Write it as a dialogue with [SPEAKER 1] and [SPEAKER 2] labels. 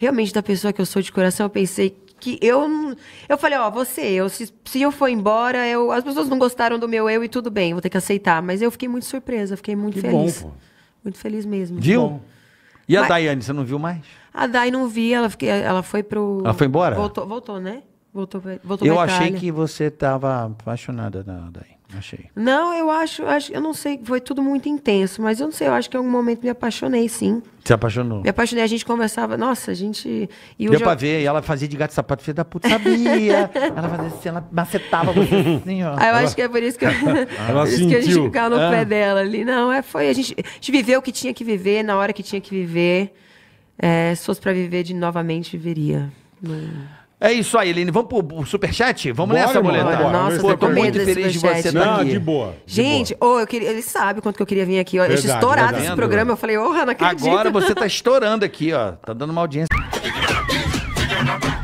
[SPEAKER 1] realmente da pessoa que eu sou de coração, eu pensei que eu. não- Eu falei, ó, você, eu, se, se eu for embora, eu, as pessoas não gostaram do meu eu e tudo bem, vou ter que aceitar. Mas eu fiquei muito surpresa, fiquei muito
[SPEAKER 2] Que
[SPEAKER 1] feliz.
[SPEAKER 2] bom, pô.
[SPEAKER 1] Muito feliz mesmo.
[SPEAKER 3] Viu? E a
[SPEAKER 1] Mas-
[SPEAKER 3] Daiane, você não viu mais?
[SPEAKER 1] A Dai não vi, ela, fiquei, ela foi pro.
[SPEAKER 3] Ela foi embora?
[SPEAKER 1] Voltou, voltou né? Voltou, pra- voltou
[SPEAKER 3] Eu
[SPEAKER 1] pra
[SPEAKER 3] achei
[SPEAKER 1] Itália.
[SPEAKER 3] que você tava apaixonada da. Achei.
[SPEAKER 1] Não, eu acho, acho, eu não sei, foi tudo muito intenso, mas eu não sei, eu acho que em algum momento me apaixonei, sim.
[SPEAKER 3] Se apaixonou?
[SPEAKER 1] Me apaixonei, a gente conversava, nossa, a gente. E o
[SPEAKER 3] Deu
[SPEAKER 1] Jo-
[SPEAKER 3] pra ver, e ela fazia de gato e sapato, filha da puta, sabia. ela fazia assim, ela macetava você assim, ó.
[SPEAKER 1] Ah, eu acho que é por isso que, eu, por isso que a gente ficava no
[SPEAKER 3] Ah.
[SPEAKER 1] pé dela ali. Não, é, foi. A gente, a gente viveu o que tinha que viver, na hora que tinha que viver. É, se fosse pra viver de novamente, viveria. Não-
[SPEAKER 3] é isso aí, Eline. Vamos pro superchat? Vamos
[SPEAKER 2] Bora,
[SPEAKER 3] nessa,
[SPEAKER 2] irmão,
[SPEAKER 3] tá.
[SPEAKER 2] boleta.
[SPEAKER 1] Nossa,
[SPEAKER 3] Pô,
[SPEAKER 1] tô, tô
[SPEAKER 3] muito feliz de você estar
[SPEAKER 2] tá
[SPEAKER 3] aqui.
[SPEAKER 2] de boa. De
[SPEAKER 1] gente, boa. Oh, eu queria, ele sabe quanto que eu queria vir aqui. Ó.
[SPEAKER 2] Verdade, Deixa
[SPEAKER 1] estourado
[SPEAKER 2] verdade.
[SPEAKER 1] esse programa. Eu falei, oh, não acredito.
[SPEAKER 3] Agora você tá estourando aqui, ó. Tá dando uma audiência.